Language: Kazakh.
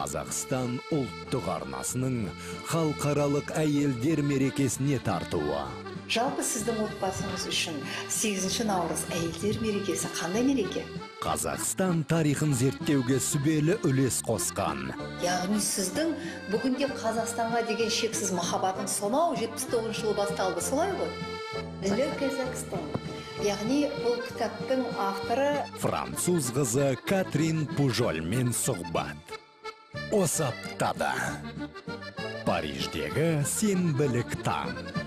қазақстан ұлттық арнасының халықаралық әйелдер мерекесіне тартуы. Жалпы сіздің отбасыңыз үшін 8 наурыз әйелдер мерекесі қандай мереке? Қазақстан тарихын зерттеуге сүбелі үлес қосқан. Яғни сіздің бүгінде қазақстанға деген шексіз махаббатыңыз сонау 79 жылы басталды. Солай ғой? Le Казахстан. яғни бұл кітаптың авторы француз қызы катрин пужольмен сұхбат. Осы аптада париждегі сенбілік таң.